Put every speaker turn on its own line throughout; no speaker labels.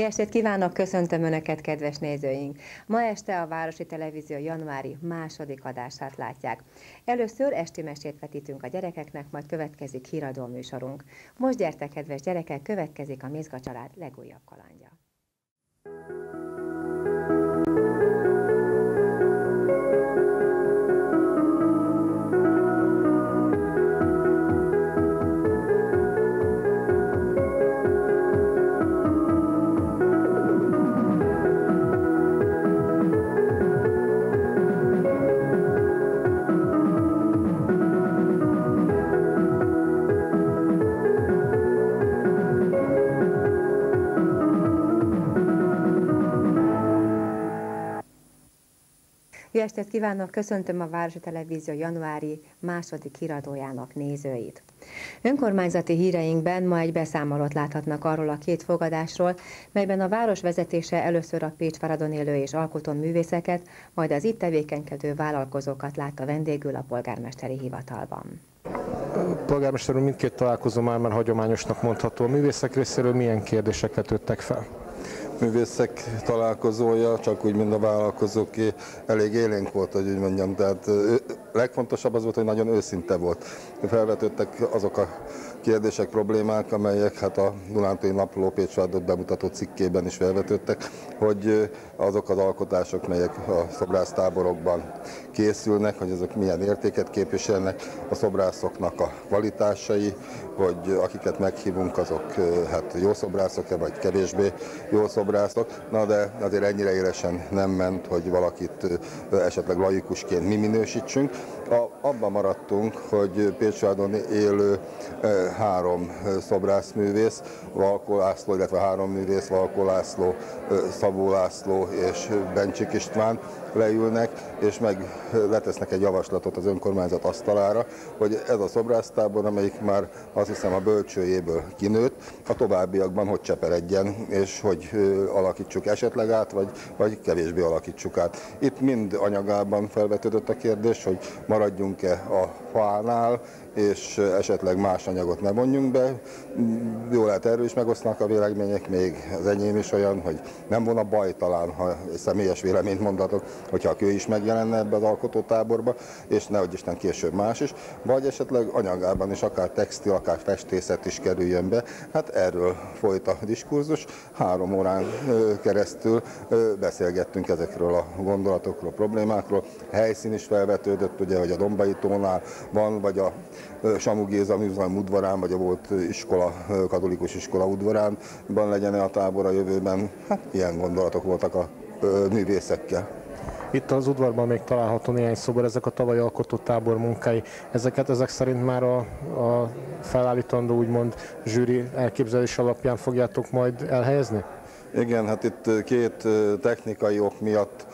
Jó estét kívánok, köszöntöm Önöket, kedves nézőink! Ma este a Városi Televízió januári második adását látják. Először esti mesét vetítünk a gyerekeknek, majd következik híradó műsorunk. Most gyertek, kedves gyerekek, következik a Mézga család legújabb kalandja. Jó estét kívánok, köszöntöm a Városi Televízió januári második híradójának nézőit. Önkormányzati híreinkben ma egy beszámolót láthatnak arról a két fogadásról, melyben a város vezetése először a Pécsváradon élő és alkotó művészeket, majd az itt tevékenykedő vállalkozókat látta vendégül a polgármesteri hivatalban.
Polgármester úr, mindkét találkozó már, már hagyományosnak mondható. A művészek részéről milyen kérdéseket öttek fel?
Művészek találkozója, csak úgy, mint a vállalkozóké, elég élénk volt, hogy úgy mondjam. Tehát legfontosabb az volt, hogy nagyon őszinte volt. Felvetődtek azok a kérdések, problémák, amelyek hát a Dunántói Napló Pécsvádot bemutató cikkében is felvetődtek, hogy azok az alkotások, melyek a szobrásztáborokban készülnek, hogy azok milyen értéket képviselnek, a szobrászoknak a kvalitásai, hogy akiket meghívunk, azok hát jó szobrászok-e, vagy kevésbé jó szobrászok. Na de azért ennyire élesen nem ment, hogy valakit esetleg laikusként mi minősítsünk. A, abban maradtunk, hogy Pécsvádon élő három szobrászművész, Valkó László, illetve három művész, Valkó László, Szabó László és Bencsik István leülnek, és meg letesznek egy javaslatot az önkormányzat asztalára, hogy ez a szobrásztábor, amelyik már azt hiszem a bölcsőjéből kinőtt, a továbbiakban hogy cseperedjen, és hogy alakítsuk esetleg át, vagy, vagy kevésbé alakítsuk át. Itt mind anyagában felvetődött a kérdés, hogy maradjunk-e a fánál, és esetleg más anyagot ne vonjunk be. Jó lehet erről is megosztanak a vélemények, még az enyém is olyan, hogy nem volna baj talán, ha egy személyes véleményt mondatok, hogyha kő is megjelenne ebbe az alkotótáborba, és nehogy Isten később más is, vagy esetleg anyagában is akár textil, akár festészet is kerüljön be. Hát erről folyt a diskurzus. Három órán keresztül beszélgettünk ezekről a gondolatokról, problémákról. Helyszín is felvetődött, ugye, hogy a Dombai tónál van, vagy a Samu Géza Műzalom udvarán, vagy a volt iskola, katolikus iskola udvaránban legyen -e a tábor a jövőben. Hát ilyen gondolatok voltak a művészekkel.
Itt az udvarban még található néhány szobor, ezek a tavaly alkotott tábor munkái. Ezeket ezek szerint már a, a felállítandó úgymond zsűri elképzelés alapján fogjátok majd elhelyezni?
Igen, hát itt két technikai ok miatt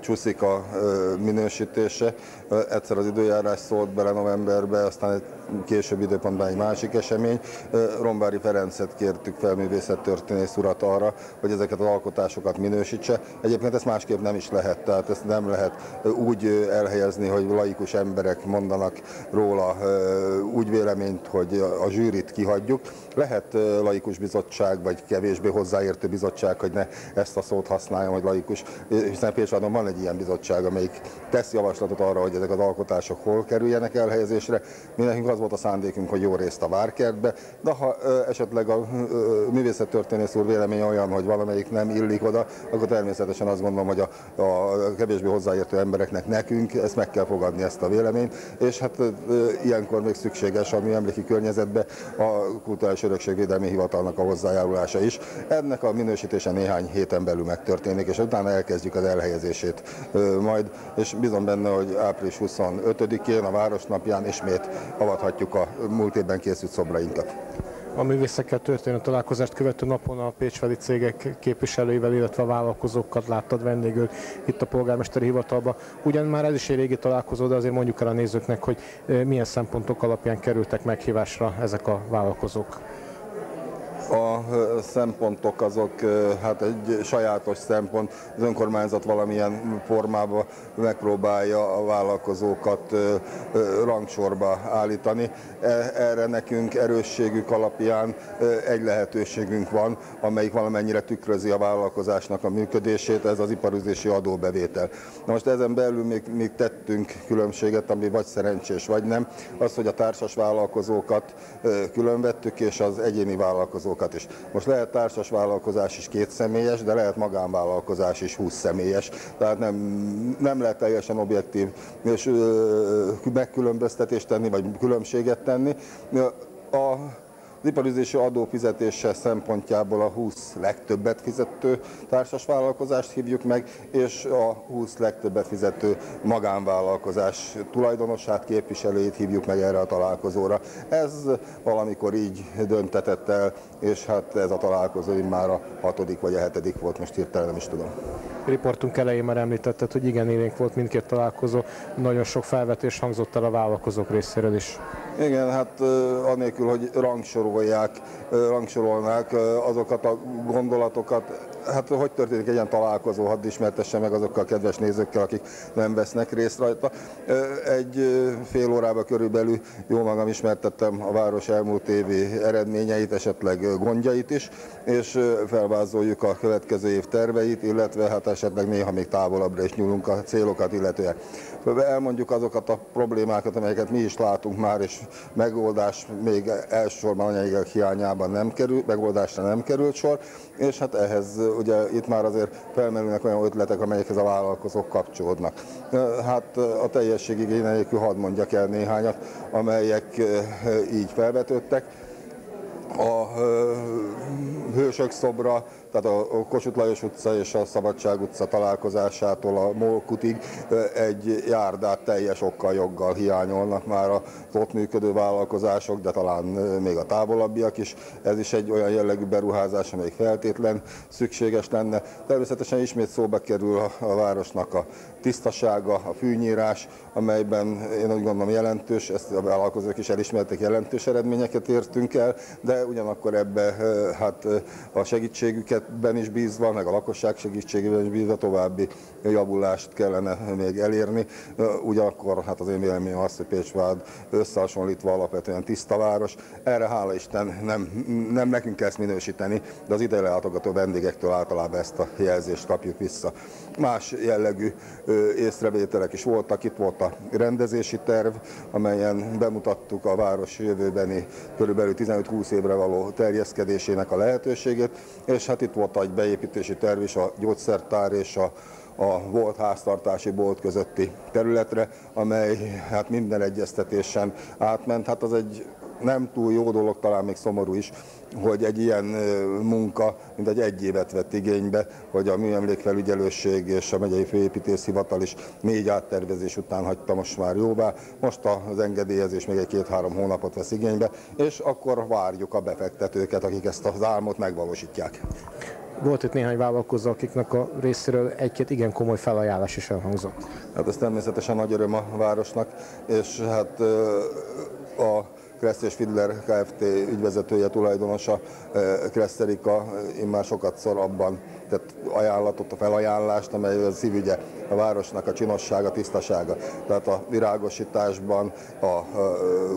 csúszik a minősítése. Egyszer az időjárás szólt bele novemberbe, aztán egy később időpontban egy másik esemény. Rombári Ferencet kértük fel művészettörténész urat arra, hogy ezeket az alkotásokat minősítse. Egyébként ezt másképp nem is lehet, tehát ezt nem lehet úgy elhelyezni, hogy laikus emberek mondanak róla úgy véleményt, hogy a zsűrit kihagyjuk. Lehet laikus bizottság, vagy kevésbé hozzáértő bizottság, hogy ne ezt a szót használjam, hogy laikus, hiszen Pécsvádon van egy ilyen bizottság, amelyik tesz javaslatot arra, hogy ezek az alkotások hol kerüljenek elhelyezésre. Mi nekünk az volt a szándékunk, hogy jó részt a várkertbe, de ha esetleg a művészettörténész úr véleménye olyan, hogy valamelyik nem illik oda, akkor természetesen azt gondolom, hogy a, a kevésbé hozzáértő embereknek nekünk ezt meg kell fogadni ezt a véleményt, és hát ilyenkor még szükséges a műemléki környezetbe a Kulturális Örökségvédelmi Hivatalnak a hozzájárulása is. Ennek a minősítése néhány héten belül megtörténik, és utána elkezdjük az elhelyezését majd, és bizony benne, hogy április 25-én a Városnapján ismét avathatjuk a múlt évben készült szobrainkat.
A művészekkel történő találkozást követő napon a pécsveli cégek képviselőivel, illetve a vállalkozókat láttad vendégül itt a polgármesteri hivatalban. Ugyan már ez is egy régi találkozó, de azért mondjuk el a nézőknek, hogy milyen szempontok alapján kerültek meghívásra ezek a vállalkozók.
A szempontok azok hát egy sajátos szempont. Az önkormányzat valamilyen formában megpróbálja a vállalkozókat rangsorba állítani. E, erre nekünk erősségük alapján egy lehetőségünk van, amelyik valamennyire tükrözi a vállalkozásnak a működését, ez az iparüzési adóbevétel. Na most ezen belül még, még tettünk különbséget, ami vagy szerencsés, vagy nem. Az, hogy a társas vállalkozókat különvettük, és az egyéni vállalkozókat is. Most lehet társas vállalkozás is két személyes, de lehet magánvállalkozás is 20 személyes. Tehát nem, nem lehet teljesen objektív és megkülönböztetést tenni, vagy különbséget tenni. A az iparüzési adófizetése szempontjából a 20 legtöbbet fizető társasvállalkozást hívjuk meg, és a 20 legtöbbet fizető magánvállalkozás tulajdonosát, képviselőjét hívjuk meg erre a találkozóra. Ez valamikor így döntetett el, és hát ez a találkozó már a hatodik vagy a hetedik volt, most hirtelen nem is tudom.
Riportunk elején már említetted, hogy igen élénk volt mindkét találkozó, nagyon sok felvetés hangzott el a vállalkozók részéről is.
Igen, hát anélkül, hogy rangsorolják, rangsorolnák azokat a gondolatokat, hát hogy történik egy ilyen találkozó, hadd ismertesse meg azokkal a kedves nézőkkel, akik nem vesznek részt rajta. Egy fél órába körülbelül jó magam ismertettem a város elmúlt évi eredményeit, esetleg gondjait is, és felvázoljuk a következő év terveit, illetve hát esetleg néha még távolabbra is nyúlunk a célokat illetően. Elmondjuk azokat a problémákat, amelyeket mi is látunk már, és megoldás még elsősorban anyagok hiányában nem kerül, megoldásra nem került sor, és hát ehhez ugye itt már azért felmerülnek olyan ötletek, amelyekhez a vállalkozók kapcsolódnak. Hát a teljességi igényeikű hadd mondjak el néhányat, amelyek így felvetődtek. A hősök szobra tehát a Kossuth Lajos utca és a Szabadság utca találkozásától a Molkutig egy járdát teljes okkal joggal hiányolnak már az ott működő vállalkozások, de talán még a távolabbiak is. Ez is egy olyan jellegű beruházás, amelyik feltétlen szükséges lenne. Természetesen ismét szóba kerül a, a városnak a tisztasága, a fűnyírás, amelyben én úgy gondolom jelentős, ezt a vállalkozók is elismerték, jelentős eredményeket értünk el, de ugyanakkor ebbe hát a segítségüket segítségben is bízva, meg a lakosság segítségében is bízva további javulást kellene még elérni. Ugyanakkor hát az én véleményem az, hogy Pécsvád összehasonlítva alapvetően tiszta város. Erre hála Isten nem, nem nekünk kell ezt minősíteni, de az ide látogató vendégektől általában ezt a jelzést kapjuk vissza. Más jellegű észrevételek is voltak, itt volt a rendezési terv, amelyen bemutattuk a város jövőbeni körülbelül 15-20 évre való terjeszkedésének a lehetőségét, és hát itt volt egy beépítési terv is a gyógyszertár és a a volt háztartási bolt közötti területre, amely hát minden egyeztetésen átment. Hát az egy nem túl jó dolog, talán még szomorú is, hogy egy ilyen munka, mint egy egy évet vett igénybe, hogy a műemlékfelügyelőség és a megyei főépítészhivatal is négy áttervezés után hagyta most már jóvá. Most az engedélyezés még egy két-három hónapot vesz igénybe, és akkor várjuk a befektetőket, akik ezt az álmot megvalósítják.
Volt itt néhány vállalkozó, akiknek a részéről egy-két igen komoly felajánlás is elhangzott.
Hát ez természetesen nagy öröm a városnak, és hát a Kressz és Fidler Kft. ügyvezetője, tulajdonosa Kressz Erika immár sokat szor abban tett ajánlatot, a felajánlást, amely a szívügye a városnak a csinossága, tisztasága. Tehát a virágosításban, a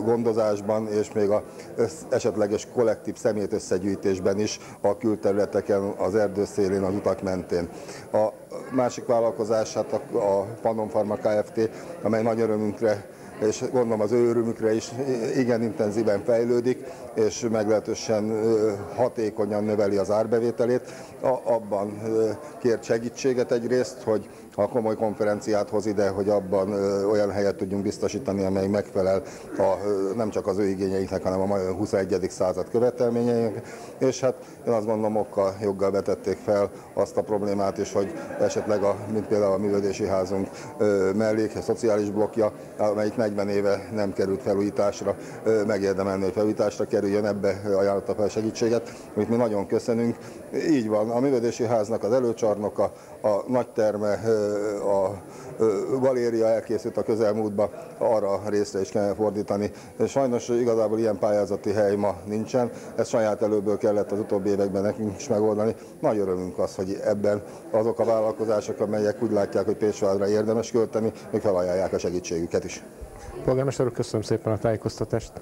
gondozásban és még a esetleges kollektív szemét összegyűjtésben is a külterületeken, az erdőszélén, az utak mentén. A másik vállalkozás, a, a Pannon Pharma Kft., amely nagy örömünkre és gondolom az ő is igen intenzíven fejlődik, és meglehetősen hatékonyan növeli az árbevételét. Abban kért segítséget egyrészt, hogy ha komoly konferenciát hoz ide, hogy abban olyan helyet tudjunk biztosítani, amely megfelel a, nem csak az ő igényeiknek, hanem a 21. század követelményeinek, és hát én azt gondolom, okkal joggal vetették fel azt a problémát is, hogy esetleg, a, mint például a művődési házunk mellék, a szociális blokja, amelyik 40 éve nem került felújításra, megérdemelni, hogy felújításra kerüljön, ebbe ajánlotta fel segítséget, amit mi nagyon köszönünk. Így van, a művődési háznak az előcsarnoka, a nagy terme a galéria elkészült a közelmúltban, arra részre is kell fordítani. Sajnos igazából ilyen pályázati hely ma nincsen, ezt saját előből kellett az utóbbi években nekünk is megoldani. Nagy örömünk az, hogy ebben azok a vállalkozások, amelyek úgy látják, hogy Pécsvárra érdemes költeni, még felajánlják a segítségüket is.
Polgármester úr, köszönöm szépen a tájékoztatást.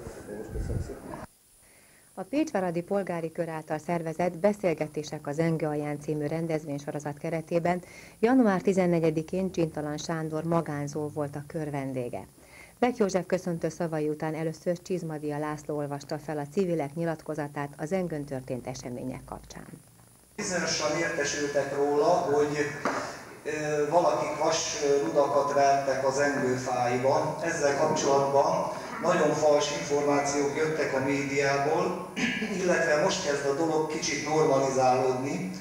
A Pécsváradi Polgári Kör által szervezett Beszélgetések az Enge alján című rendezvénysorozat keretében január 14-én Csintalan Sándor magánzó volt a kör vendége. Bek József köszöntő szavai után először Csizmadia László olvasta fel a civilek nyilatkozatát az Engön történt események kapcsán.
Bizonyosan értesültek róla, hogy valakik vas rudakat vertek az engőfáiban. Ezzel kapcsolatban nagyon fals információk jöttek a médiából, illetve most kezd a dolog kicsit normalizálódni,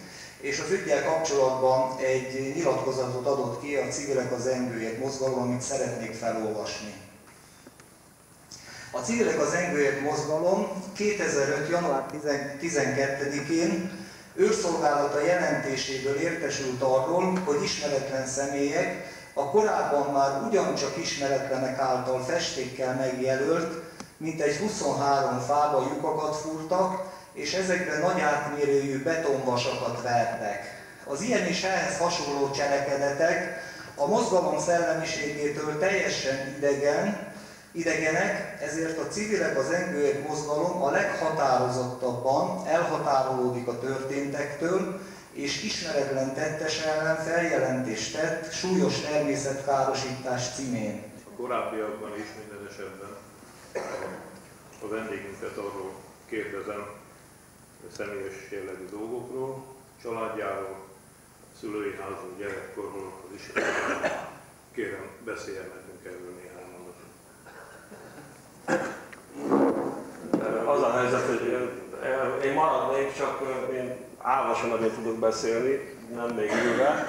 és az ügyel kapcsolatban egy nyilatkozatot adott ki a Civilek az Engőért mozgalom, amit szeretnék felolvasni. A Civilek az Engőért mozgalom 2005. január 12-én őrszolgálata jelentéséből értesült arról, hogy ismeretlen személyek a korábban már ugyancsak ismeretlenek által festékkel megjelölt, mint egy 23 fába lyukakat fúrtak, és ezekben nagy átmérőjű betonvasakat vertek. Az ilyen és ehhez hasonló cselekedetek a mozgalom szellemiségétől teljesen idegen, idegenek, ezért a civilek az engőért mozgalom a leghatározottabban elhatárolódik a történtektől, és ismeretlen tettes ellen feljelentést tett súlyos természetkárosítás címén.
A korábbiakban is minden esetben a vendégünket arról kérdezem személyes jellegű dolgokról, családjáról, szülői házról, gyerekkorról, az iskoláról. Kérem, beszéljen nekünk erről néhány mondatot.
Az a helyzet, hogy én maradnék, csak én állva sem nagyon tudok beszélni, nem még ülve,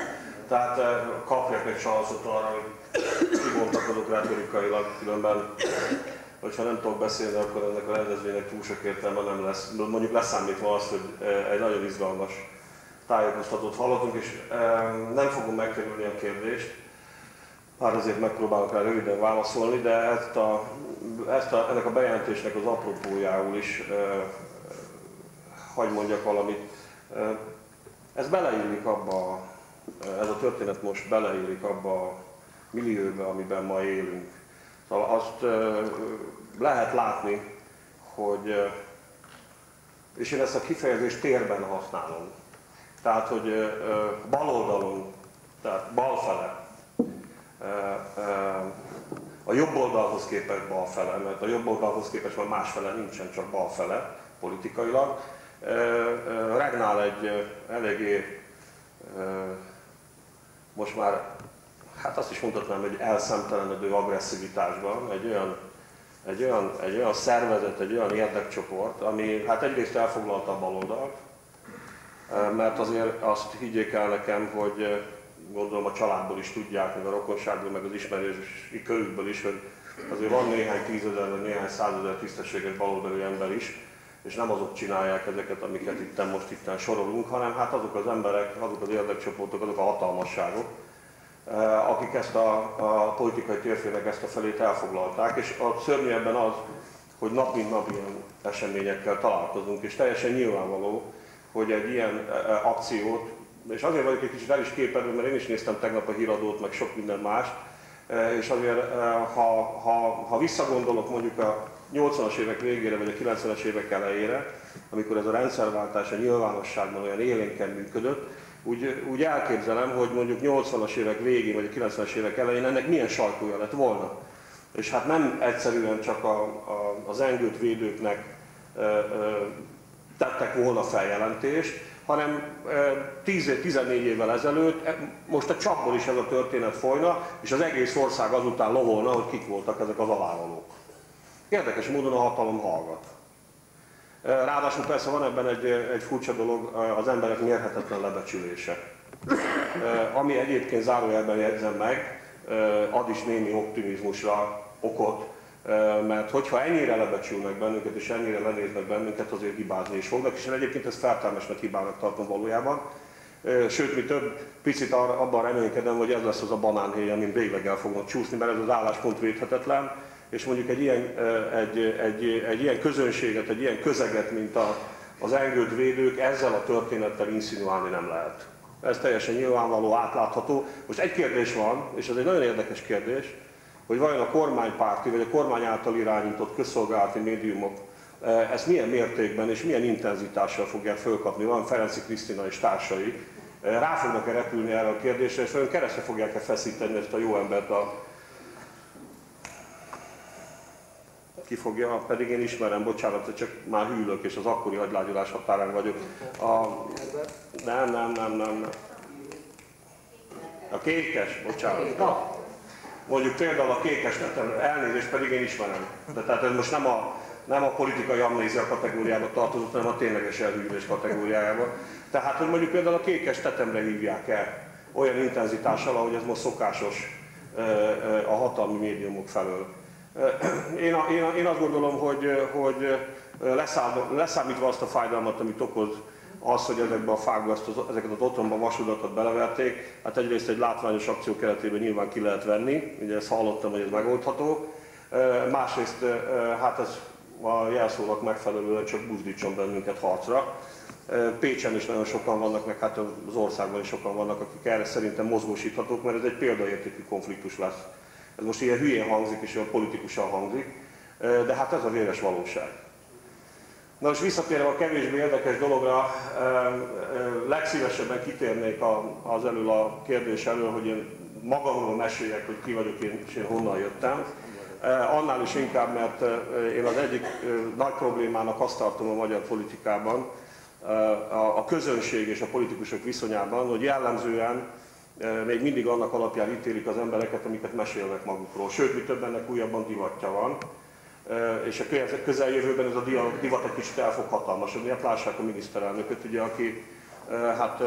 tehát eh, kapják egy csalszot arra, hogy kibontakozok retorikailag, különben hogyha nem tudok beszélni, akkor ennek a rendezvénynek túl sok értelme nem lesz. Mondjuk leszámítva azt, hogy eh, egy nagyon izgalmas tájékoztatót hallottunk, és eh, nem fogom megkerülni a kérdést, már azért megpróbálok rá röviden válaszolni, de ezt a, ezt a, ennek a bejelentésnek az apropójául is hagy mondjak valamit. Ez beleillik abba, ez a történet most beleillik abba a millióbe, amiben ma élünk. Szóval azt lehet látni, hogy, és én ezt a kifejezést térben használom. Tehát, hogy bal oldalon, tehát bal fele, a jobb oldalhoz képest bal fele, mert a jobb oldalhoz képest már más fele nincsen, csak bal fele politikailag, regnál egy eléggé most már, hát azt is mondhatnám, hogy elszemtelenedő agresszivitásban, egy olyan, egy olyan, egy olyan szervezet, egy olyan érdekcsoport, ami hát egyrészt elfoglalta a baloldalt, mert azért azt higgyék el nekem, hogy gondolom a családból is tudják, meg a rokonságból, meg az ismerősi körükből is, hogy azért van néhány tízezer, vagy néhány százezer tisztességes baloldali ember is, és nem azok csinálják ezeket, amiket itt most itt sorolunk, hanem hát azok az emberek, azok az érdekcsoportok, azok a hatalmasságok, eh, akik ezt a, a politikai térfének ezt a felét elfoglalták, és a szörnyű ebben az, hogy nap mint nap ilyen eseményekkel találkozunk, és teljesen nyilvánvaló, hogy egy ilyen eh, eh, akciót, és azért vagyok egy kicsit el is képedve, mert én is néztem tegnap a híradót, meg sok minden mást, és azért, ha, ha, ha visszagondolok mondjuk a 80-as évek végére vagy a 90-es évek elejére, amikor ez a rendszerváltás a nyilvánosságban olyan élénken működött, úgy, úgy elképzelem, hogy mondjuk 80-as évek végén vagy a 90-es évek elején ennek milyen sajtója lett volna. És hát nem egyszerűen csak a, a, az engült védőknek ö, ö, tettek volna feljelentést, hanem 10-14 évvel ezelőtt, e, most a csapból is ez a történet folyna, és az egész ország azután lovolna, hogy kik voltak ezek az alávalók. Érdekes módon a hatalom hallgat. Ráadásul persze van ebben egy, egy furcsa dolog, az emberek mérhetetlen lebecsülése. Ami egyébként zárójelben jegyzem meg, ad is némi optimizmusra okot, mert hogyha ennyire lebecsülnek bennünket, és ennyire lenéznek bennünket, azért hibázni is fognak, és én egyébként ezt feltelmesnek hibának tartom valójában. Sőt, mi több, picit abban reménykedem, hogy ez lesz az a banánhéj, amin végleg el fognak csúszni, mert ez az álláspont védhetetlen, és mondjuk egy ilyen, egy, egy, egy ilyen közönséget, egy ilyen közeget, mint a, az engőd védők, ezzel a történettel inszinuálni nem lehet. Ez teljesen nyilvánvaló, átlátható. Most egy kérdés van, és ez egy nagyon érdekes kérdés, hogy vajon a kormánypárti vagy a kormány által irányított közszolgálati médiumok ezt milyen mértékben és milyen intenzitással fogják fölkapni, van Ferenci Krisztina és társai, rá fognak-e repülni erre a kérdésre, és olyan keresztre fogják-e feszíteni ezt a jó embert a ki fogja, pedig én ismerem, bocsánat, csak már hűlök, és az akkori hagylágyulás határán vagyok. A... Nem, nem, nem, nem. A kékes, bocsánat. Mondjuk például a kékes netem, elnézést pedig én ismerem. De tehát ez most nem a, nem a politikai amnézia kategóriába tartozott, hanem a tényleges elhűlés kategóriájába. Tehát, hogy mondjuk például a kékes tetemre hívják el olyan intenzitással, ahogy ez most szokásos a hatalmi médiumok felől. Én, én, én azt gondolom, hogy, hogy leszámítva azt a fájdalmat, amit okoz az, hogy ezekbe a fákba az, ezeket az otthonban vasudakat beleverték, hát egyrészt egy látványos akció keretében nyilván ki lehet venni, ugye ezt hallottam, hogy ez megoldható. Másrészt hát ez a jelszónak megfelelően csak buzdítson bennünket harcra. Pécsen is nagyon sokan vannak, meg hát az országban is sokan vannak, akik erre szerintem mozgósíthatók, mert ez egy példaértékű konfliktus lesz. Ez most ilyen hülyén hangzik és olyan politikusan hangzik, de hát ez a véres valóság. Na most visszatérve a kevésbé érdekes dologra, legszívesebben kitérnék az elől a kérdés elől, hogy én magamról meséljek, hogy ki vagyok én, és én honnan jöttem. Annál is inkább, mert én az egyik nagy problémának azt tartom a magyar politikában, a közönség és a politikusok viszonyában, hogy jellemzően még mindig annak alapján ítélik az embereket, amiket mesélnek magukról. Sőt, mi több ennek újabban divatja van. És a közeljövőben ez a divat egy kicsit el fog hatalmasodni. Hát lássák a miniszterelnököt, ugye, aki, hát,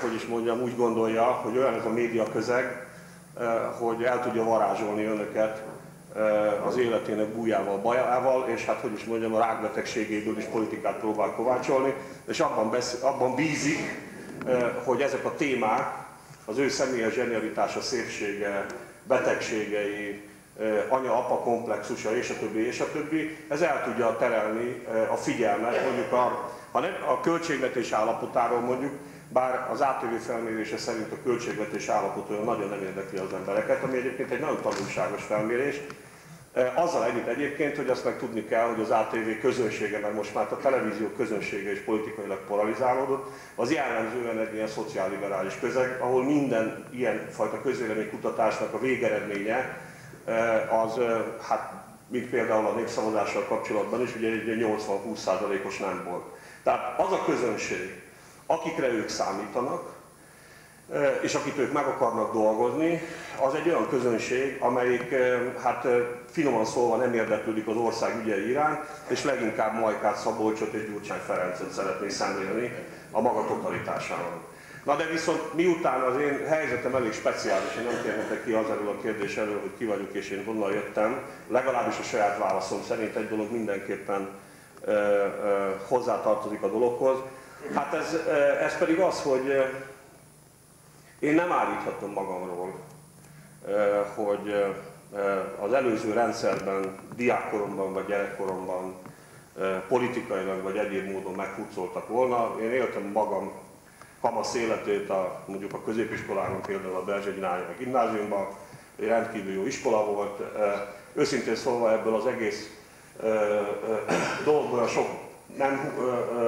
hogy is mondjam, úgy gondolja, hogy olyan ez a média közeg, hogy el tudja varázsolni önöket az életének bújával, bajával, és hát hogy is mondjam, a rákbetegségéből is politikát próbál kovácsolni, és abban, beszél, abban bízik, hogy ezek a témák, az ő személyes zsenialitása, szépsége, betegségei, anya-apa komplexusa, és a többi, és a többi, ez el tudja terelni a figyelmet, mondjuk a, ha nem, a költségvetés állapotáról mondjuk, bár az ATV felmérése szerint a költségvetés állapot olyan nagyon nem érdekli az embereket, ami egyébként egy nagyon tanulságos felmérés, azzal együtt egyébként, hogy azt meg tudni kell, hogy az ATV közönsége, mert most már a televízió közönsége is politikailag polarizáródott, az jellemzően egy ilyen szociálliberális közeg, ahol minden ilyen fajta kutatásnak a végeredménye az, hát mint például a népszavazással kapcsolatban is, ugye egy 80-20%-os nem volt. Tehát az a közönség, akikre ők számítanak, és akit ők meg akarnak dolgozni, az egy olyan közönség, amelyik hát finoman szólva nem érdeklődik az ország ügyei iránt, és leginkább Majkát Szabolcsot és Gyurcsány Ferencet szeretné szemlélni a maga totalitásával. Na de viszont miután az én helyzetem elég speciális, én nem térhetek ki az elől a kérdés elől, hogy ki vagyok és én honnan jöttem, legalábbis a saját válaszom szerint egy dolog mindenképpen ö, ö, hozzátartozik a dologhoz. Hát ez, ez pedig az, hogy én nem állíthatom magamról, hogy az előző rendszerben, diákkoromban vagy gyerekkoromban politikailag vagy egyéb módon meghurcoltak volna. Én éltem magam kamasz életét a, mondjuk a középiskolában, például a Berzsegy Nája gimnáziumban, egy rendkívül jó iskola volt. Őszintén szólva ebből az egész dologból sok nem,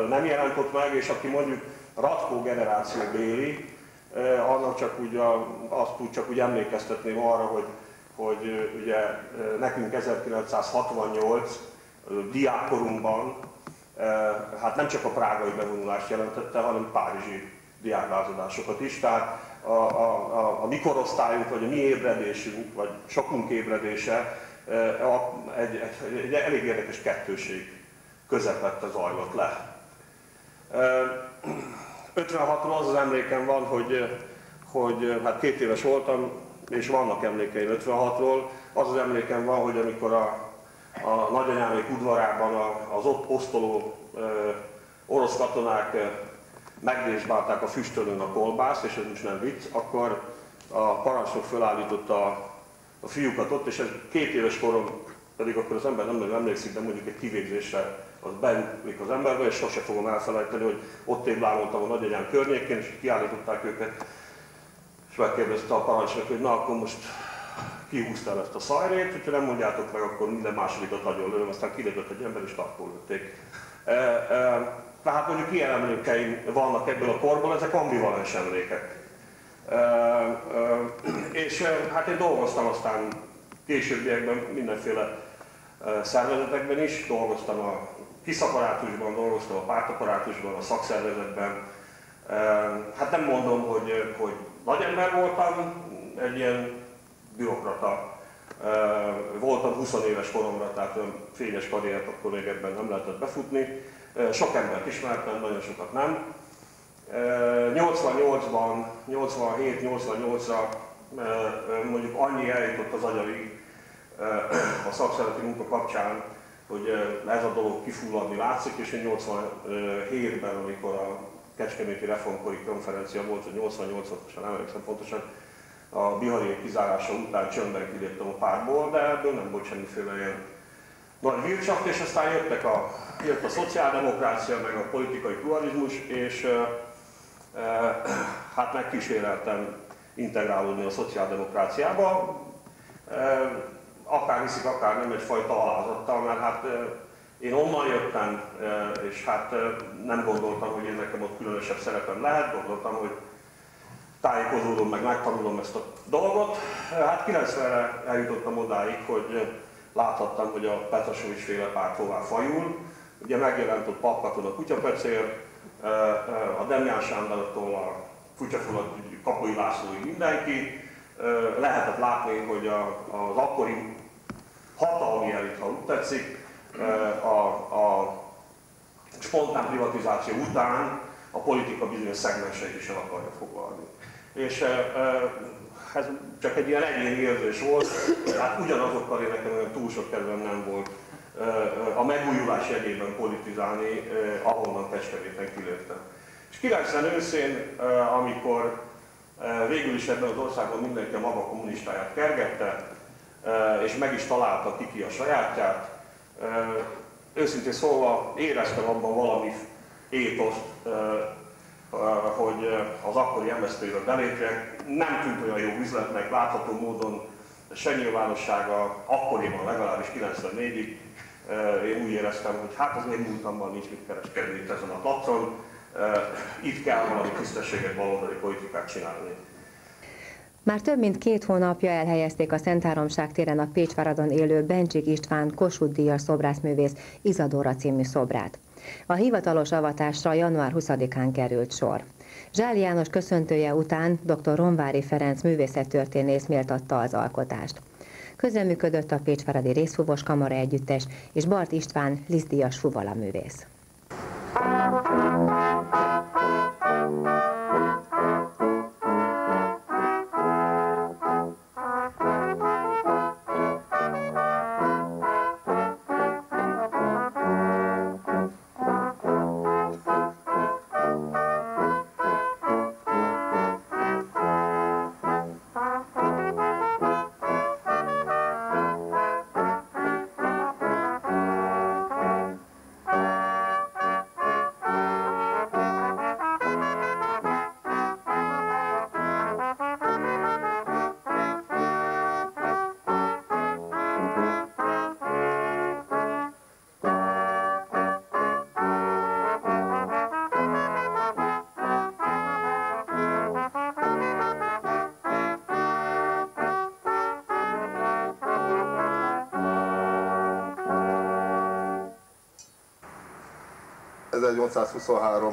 nem jelent ott meg, és aki mondjuk Ratkó generáció béli, annak csak úgy, a, azt úgy csak úgy emlékeztetném arra, hogy, hogy ugye nekünk 1968 diákkorunkban hát nem csak a prágai bevonulást jelentette, hanem párizsi diáklázadásokat is. Tehát a, a, a, a mi korosztályunk, vagy a mi ébredésünk, vagy sokunk ébredése egy, egy, egy elég érdekes kettőség közepette zajlott le. 56-ról az az emlékem van, hogy, hogy hát két éves voltam, és vannak emlékeim 56-ról. Az az emlékem van, hogy amikor a, a nagyanyámék udvarában az ott osztoló orosz katonák megdésbálták a füstölön a kolbászt, és ez most nem vicc, akkor a parancsnok fölállította a, a fiúkat ott, és ez két éves korom, pedig akkor az ember nem nagyon emlékszik, de mondjuk egy kivégzésre az beugrik az emberbe, és sose fogom elfelejteni, hogy ott évlámoltam a nagyanyám környékén, és kiállították őket, és megkérdezte a parancsnok, hogy na akkor most kihúztál ezt a szajrét, hogyha nem mondjátok meg, akkor minden másodikat nagyon lőm, aztán kilépett egy ember, és takkul lőtték. E, e, tehát mondjuk ilyen emlékeim vannak ebből a korból, ezek ambivalens emlékek. E, e, és e, hát én dolgoztam aztán későbbiekben mindenféle e, szervezetekben is, dolgoztam a kiszaparátusban, dolgoztam a pártaparátusban, a szakszervezetben. Hát nem mondom, hogy, hogy nagy ember voltam, egy ilyen bürokrata. Voltam 20 éves koromra, tehát olyan fényes karriert akkor még ebben nem lehetett befutni. Sok embert ismertem, nagyon sokat nem. 88-ban, 87-88-ra mondjuk annyi eljutott az agyarig a szakszereti munka kapcsán, hogy ez a dolog kifulladni látszik, és 87-ben, amikor a Kecskeméti Reformkori konferencia volt, hogy 88-at, nem emlékszem pontosan, a Bihari kizárása után csöndben kiléptem a pártból, de ebből nem volt semmiféle ilyen nagy vircsak, és aztán jöttek a, jött a szociáldemokrácia, meg a politikai pluralizmus, és e, e, hát megkíséreltem integrálódni a szociáldemokráciába, e, akár hiszik, akár nem egyfajta alázattal, mert hát én onnan jöttem, és hát nem gondoltam, hogy én nekem ott különösebb szerepem lehet, gondoltam, hogy tájékozódom, meg megtanulom ezt a dolgot. Hát 90-re eljutottam odáig, hogy láthattam, hogy a Petrasovics féle párt hová fajul. Ugye megjelent ott Papkaton a kutyapecér, a Demján Sándortól a kutyafulat Kapai Lászlóig mindenki. Lehetett látni, hogy az akkori hatalmi elit, ha úgy tetszik, a, a spontán privatizáció után a politika bizonyos szegmenseit is el akarja foglalni és ez csak egy ilyen egyéni érzés volt, hát ugyanazokkal én nekem olyan túl sok kedvem nem volt a megújulás jegyében politizálni, ahonnan Kecskeméten kilőttem. És 90 őszén, amikor végül is ebben az országban mindenki a maga kommunistáját kergette, és meg is találta ki ki a sajátját, őszintén szólva éreztem abban valami étoszt, hogy az akkori MSZP-ről belépjek. Nem tűnt olyan jó üzletnek, látható módon se nyilvánossága, akkoriban legalábbis 94-ig én úgy éreztem, hogy hát az én múltamban nincs mit kereskedni itt ezen a placon, itt kell valami tisztességet baloldali politikát csinálni.
Már több mint két hónapja elhelyezték a Háromság téren a Pécsváradon élő Bencsik István Kossuth Díjas szobrászművész Izadora című szobrát. A hivatalos avatásra január 20-án került sor. Zsáli János köszöntője után dr. Ronvári Ferenc művészettörténész méltatta az alkotást. Közreműködött a Pécsvaradi Részfúvos Kamara Együttes és Bart István Lisztdíjas fuvala művész. Thank you.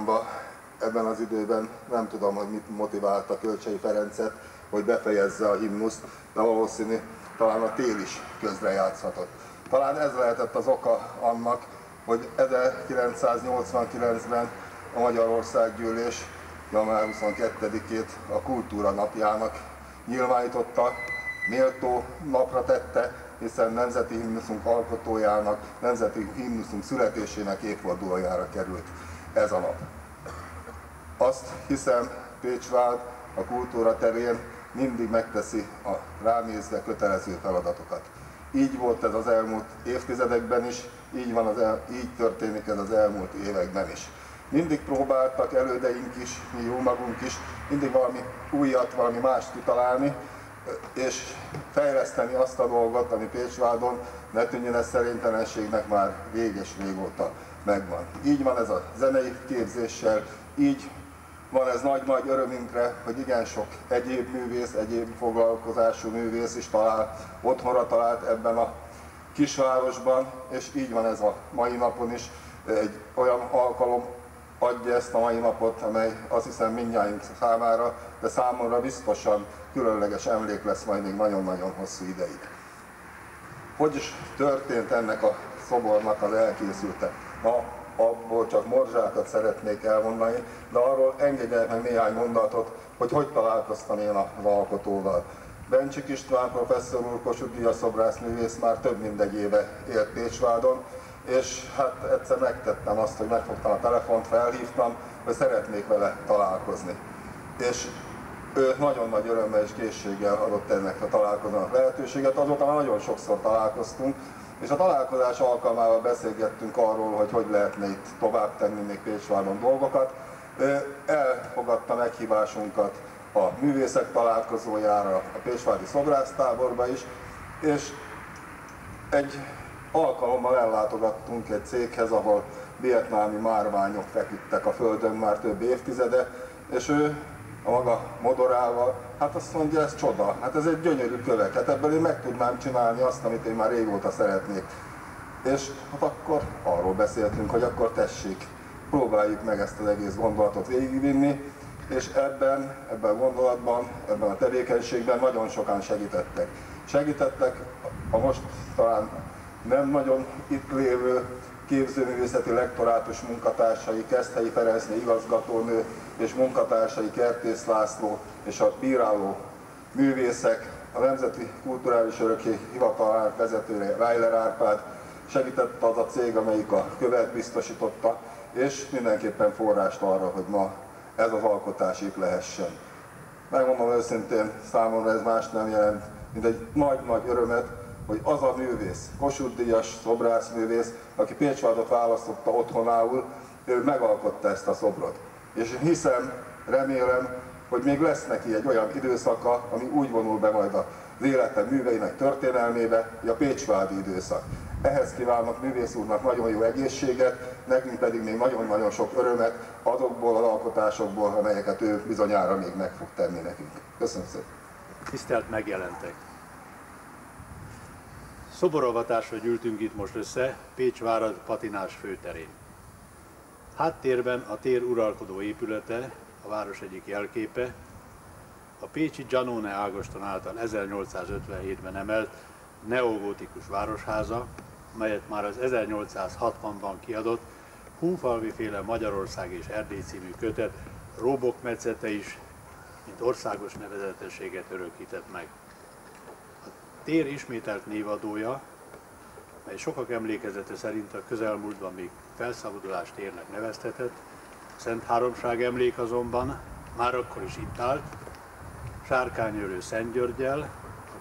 Ban ebben az időben nem tudom, hogy mit motiválta Kölcsei Ferencet, hogy befejezze a himnuszt, de valószínű talán a tél is közrejátszhatott. Talán ez lehetett az oka annak, hogy 1989-ben a Magyarországgyűlés január 22-ét a Kultúra napjának nyilvánította, méltó napra tette, hiszen nemzeti himnuszunk alkotójának, nemzeti himnuszunk születésének évfordulójára került ez a nap. Azt hiszem, Pécsvád a kultúra terén mindig megteszi a ránézve kötelező feladatokat. Így volt ez az elmúlt évtizedekben is, így, van az el, így történik ez az elmúlt években is. Mindig próbáltak elődeink is, mi jó magunk is, mindig valami újat, valami mást kitalálni, és fejleszteni azt a dolgot, ami Pécsvádon ne tűnjön ez szerintelenségnek már réges régóta megvan. Így van ez a zenei képzéssel, így van ez nagy-nagy örömünkre, hogy igen sok egyéb művész, egyéb foglalkozású művész is talál, otthonra talált ebben a kisvárosban, és így van ez a mai napon is. Egy olyan alkalom adja ezt a mai napot, amely azt hiszem mindjárt számára, de számomra biztosan különleges emlék lesz majd még nagyon-nagyon hosszú ideig. Hogy is történt ennek a szobornak az elkészülte? Na, abból csak morzsákat szeretnék elmondani, de arról engedjenek meg néhány mondatot, hogy hogy találkoztam én az alkotóval. Bencsik István professzor úr, Kossuth Díjas szobrászművész már több mint egy éve élt Pécsvádon, és hát egyszer megtettem azt, hogy megfogtam a telefont, felhívtam, hogy szeretnék vele találkozni. És ő nagyon nagy örömmel és készséggel adott ennek a találkozónak lehetőséget. Azóta már nagyon sokszor találkoztunk, és a találkozás alkalmával beszélgettünk arról, hogy hogy lehetne itt tovább tenni még Pécsváron dolgokat. Elfogadta meghívásunkat a művészek találkozójára, a Pécsvári szobrásztáborba is, és egy alkalommal ellátogattunk egy céghez, ahol vietnámi márványok feküdtek a földön már több évtizede, és ő a maga modorával, hát azt mondja, ez csoda, hát ez egy gyönyörű kövek, hát ebből én meg tudnám csinálni azt, amit én már régóta szeretnék. És hát akkor arról beszéltünk, hogy akkor tessék, próbáljuk meg ezt az egész gondolatot végigvinni, és ebben, ebben a gondolatban, ebben a tevékenységben nagyon sokan segítettek. Segítettek a most talán nem nagyon itt lévő képzőművészeti lektorátus munkatársai, Keszthelyi Ferencné igazgatónő és munkatársai Kertész László és a bíráló művészek, a Nemzeti Kulturális Örökség hivatalának vezetője Weiler Árpád, segített az a cég, amelyik a követ biztosította, és mindenképpen forrást arra, hogy ma ez az alkotás itt lehessen. Megmondom őszintén, számomra ez más nem jelent, mint egy nagy-nagy örömet, hogy az a művész, Kossuth Díjas szobrászművész, aki Pécsvádot választotta otthonául, ő megalkotta ezt a szobrot. És hiszem, remélem, hogy még lesz neki egy olyan időszaka, ami úgy vonul be majd az élete műveinek történelmébe, hogy a Pécsvádi időszak. Ehhez kívánok művész úrnak nagyon jó egészséget, nekünk pedig még nagyon-nagyon sok örömet azokból az alkotásokból, amelyeket ő bizonyára még meg fog tenni nekünk. Köszönöm szépen!
Tisztelt megjelentek! Szoborolvatásra gyűltünk itt most össze Pécs várad patinás főterén. Háttérben a tér uralkodó épülete, a város egyik jelképe, a Pécsi Gianone Ágoston által 1857-ben emelt neogótikus városháza, melyet már az 1860-ban kiadott Hunfalvi féle Magyarország és Erdély című kötet Róbok is, mint országos nevezetességet örökített meg tér ismételt névadója, mely sokak emlékezete szerint a közelmúltban még felszabadulás térnek neveztetett, Szent Háromság emlék azonban már akkor is itt állt, Sárkányölő Szent Györgyel,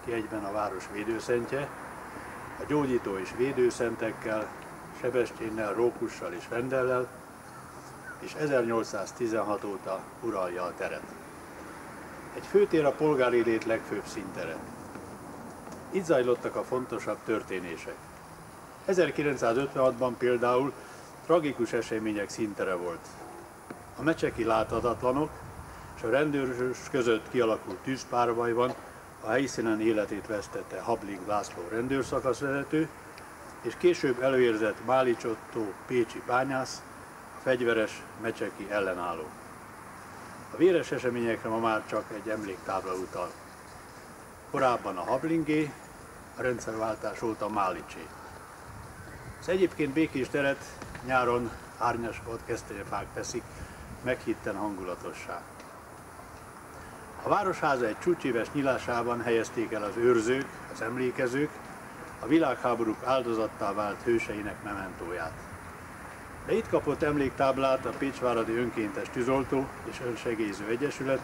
aki egyben a város védőszentje, a gyógyító és védőszentekkel, Sebestyénnel, Rókussal és Vendellel, és 1816 óta uralja a teret. Egy főtér a polgári lét legfőbb szintere. Itt zajlottak a fontosabb történések. 1956-ban például tragikus események szintere volt. A mecseki láthatatlanok és a rendőrös között kialakult tűzpárbajban a helyszínen életét vesztette Habling László rendőrszakaszvezető, és később előérzett Bálicsottó Pécsi bányász, a fegyveres mecseki ellenálló. A véres eseményekre ma már csak egy emléktábla utal. Korábban a Hablingé, a rendszerváltás óta Málicsé. Az egyébként békés teret nyáron árnyas volt kesztenyefák teszik, meghitten hangulatossá. A városháza egy csúcséves nyilásában helyezték el az őrzők, az emlékezők, a világháborúk áldozattá vált hőseinek mementóját. De itt kapott emléktáblát a Pécsváradi Önkéntes Tűzoltó és Önsegélyző Egyesület,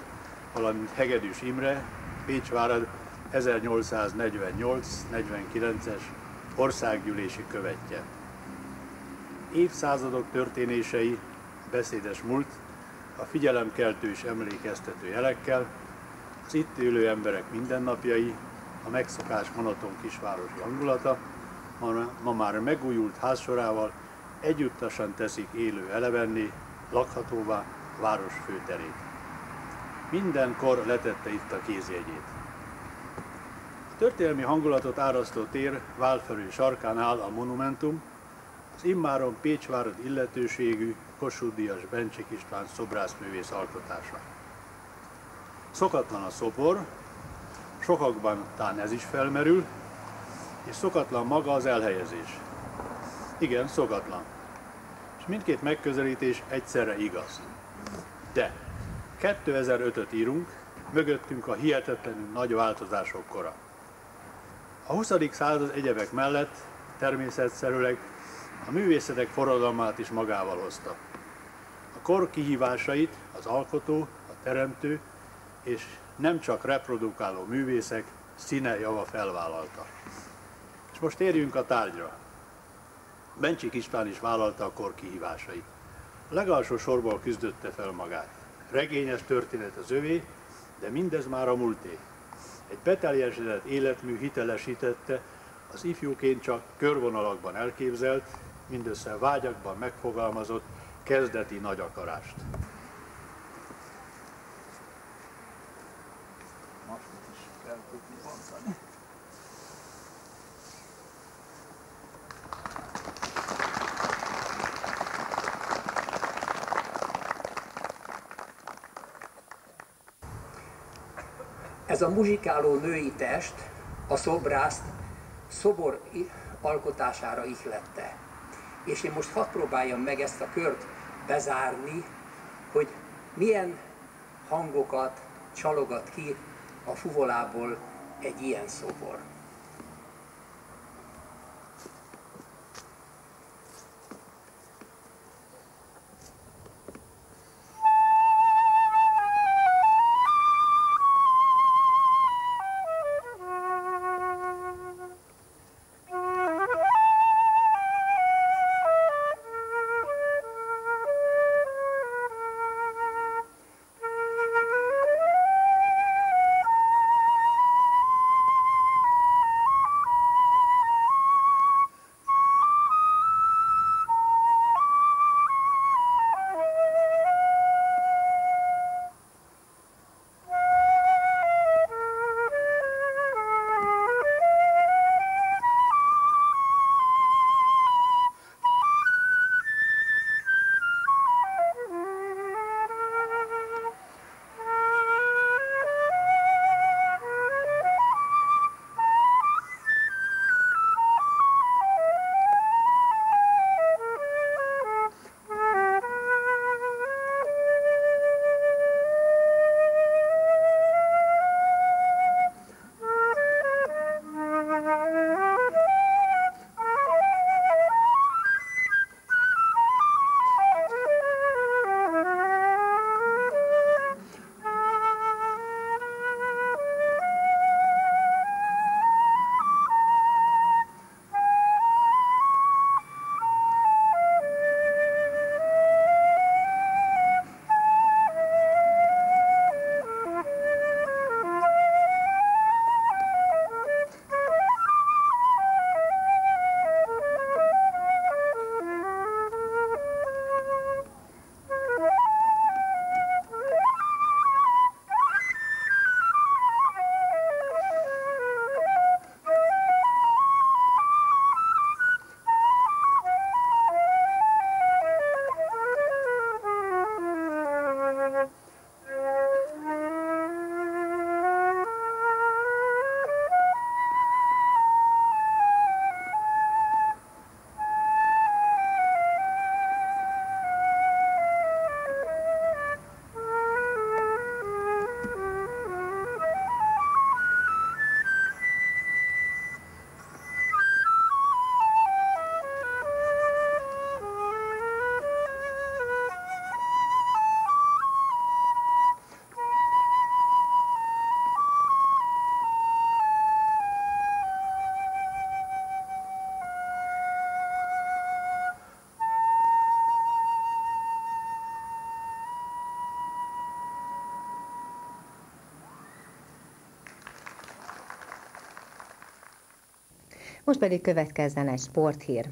valamint Hegedűs Imre, Pécsvárad 1848-49-es országgyűlési követje. Évszázadok történései, beszédes múlt, a figyelemkeltő és emlékeztető jelekkel, az itt élő emberek mindennapjai, a megszokás monoton kisvárosi hangulata, ma, már megújult házsorával együttasan teszik élő elevenni, lakhatóvá város főterét. Mindenkor letette itt a kézjegyét. Történelmi hangulatot árasztó tér válfelő sarkán áll a monumentum, az immáron Pécsvárad illetőségű Kossuth Díjas Bencsik István szobrászművész alkotása. Szokatlan a szobor, sokakban tán ez is felmerül, és szokatlan maga az elhelyezés. Igen, szokatlan. És mindkét megközelítés egyszerre igaz. De 2005-öt írunk, mögöttünk a hihetetlenül nagy változások kora. A 20. század egyebek mellett természetszerűleg a művészetek forradalmát is magával hozta. A kor kihívásait az alkotó, a teremtő és nem csak reprodukáló művészek színe java felvállalta. És most térjünk a tárgyra. Bencsik István is vállalta a kor kihívásait. A legalsó sorból küzdötte fel magát. Regényes történet az övé, de mindez már a múlté. Egy beteljesedett életmű hitelesítette az ifjúként csak körvonalakban elképzelt, mindössze vágyakban megfogalmazott kezdeti nagy akarást.
Ez a muzsikáló női test a szobrászt szobor alkotására ihlette. És én most hadd próbáljam meg ezt a kört bezárni, hogy milyen hangokat csalogat ki a fuvolából egy ilyen szobor.
Most pedig következzen egy sporthír.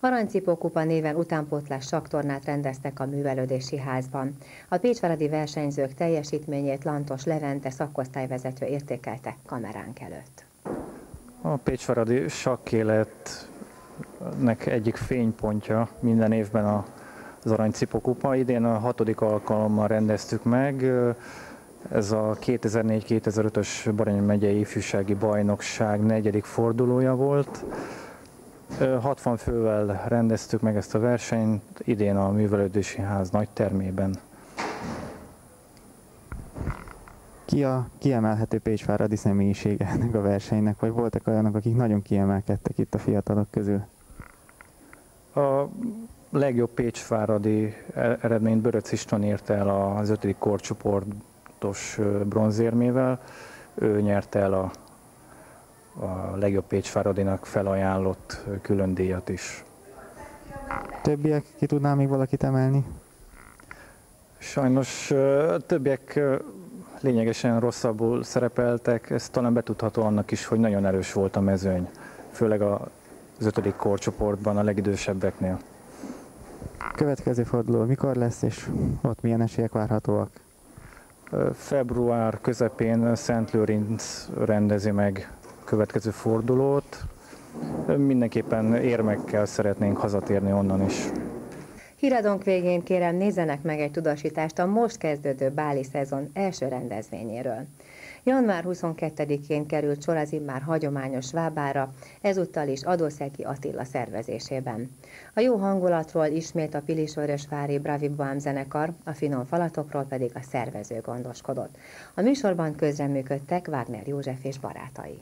Aranycipó kupa néven utánpótlás saktornát rendeztek a művelődési házban. A Pécsvaradi versenyzők teljesítményét Lantos Levente szakosztályvezető értékelte kameránk előtt.
A Pécsvaradi sakkéletnek egyik fénypontja minden évben az Aranycipó kupa. Idén a hatodik alkalommal rendeztük meg. Ez a 2004-2005-ös Baranyi megyei ifjúsági bajnokság negyedik fordulója volt. 60 fővel rendeztük meg ezt a versenyt, idén a Művelődési Ház nagy termében.
Ki a kiemelhető Pécsváradi személyisége ennek a versenynek, vagy voltak olyanok, akik nagyon kiemelkedtek itt a fiatalok közül?
A legjobb Pécsváradi e- eredményt Böröc István érte el az ötödik korcsoportos bronzérmével. Ő nyerte el a a legjobb Pécsváradinak felajánlott külön díjat is.
Többiek, ki tudná még valakit emelni?
Sajnos a többiek lényegesen rosszabbul szerepeltek, ez talán betudható annak is, hogy nagyon erős volt a mezőny, főleg az ötödik korcsoportban, a legidősebbeknél.
Következő forduló mikor lesz, és ott milyen esélyek várhatóak?
Február közepén Szent Lőrinc rendezi meg következő fordulót. Mindenképpen érmekkel szeretnénk hazatérni onnan is.
Híradónk végén kérem nézzenek meg egy tudósítást a most kezdődő báli szezon első rendezvényéről. Január 22-én került sor az immár hagyományos vábára, ezúttal is Adószegi Attila szervezésében. A jó hangulatról ismét a Pilisvörösvári Bravi Boám zenekar, a finom falatokról pedig a szervező gondoskodott. A műsorban közreműködtek Wagner József és barátai.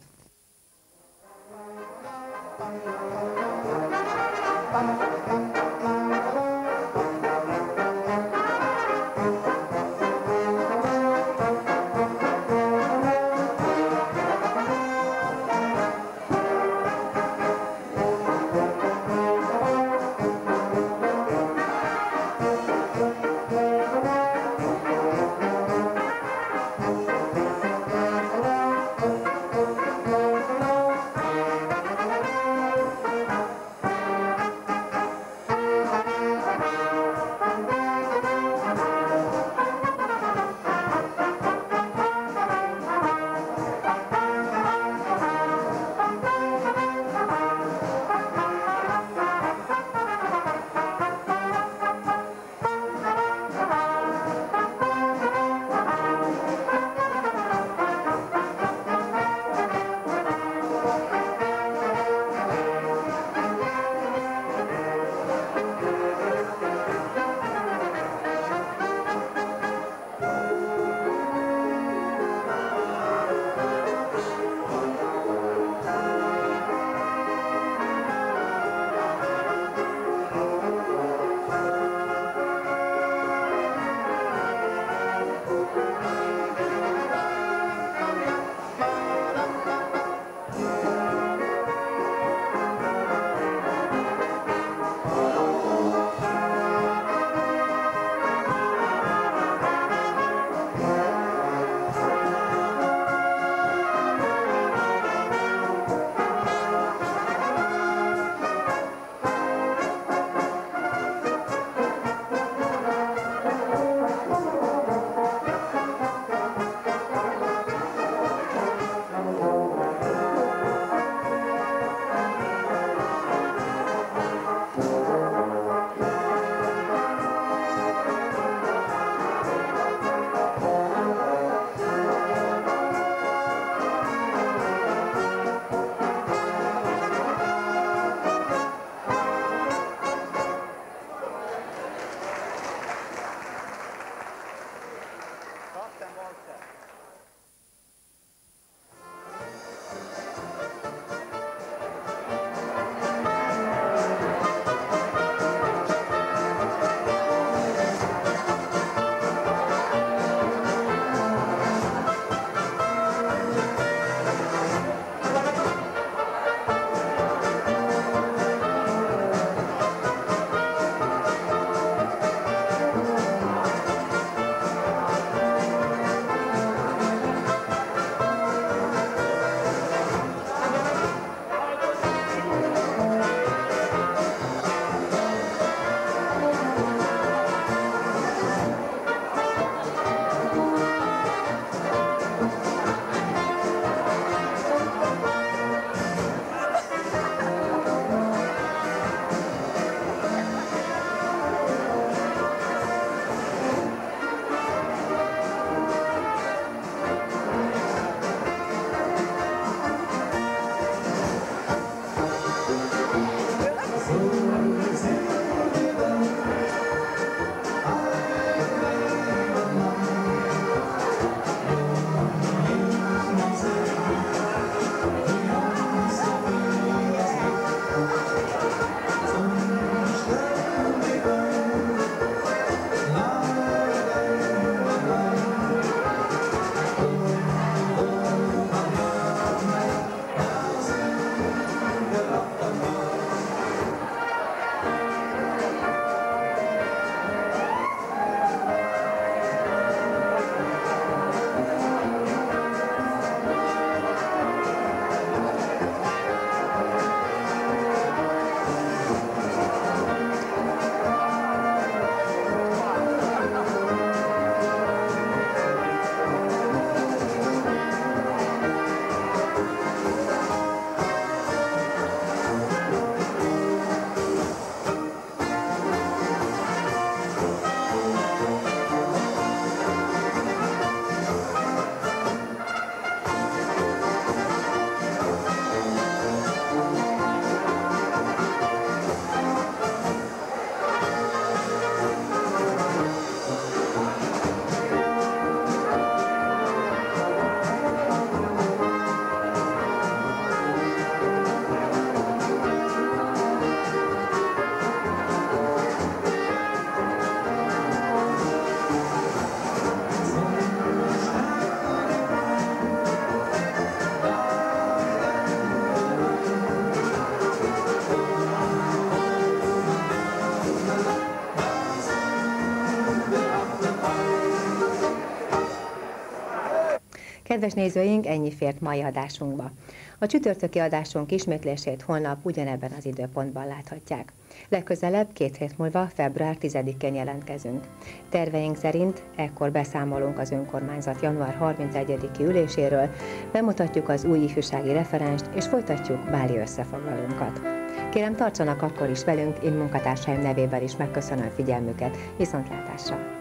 Thank you. Kedves nézőink, ennyi fért mai adásunkba. A csütörtöki adásunk ismétlését holnap ugyanebben az időpontban láthatják. Legközelebb két hét múlva, február 10-én jelentkezünk. Terveink szerint ekkor beszámolunk az önkormányzat január 31. üléséről, bemutatjuk az új ifjúsági referenst és folytatjuk báli összefoglalónkat. Kérem tartsanak akkor is velünk, én munkatársaim nevében is megköszönöm figyelmüket, viszontlátásra!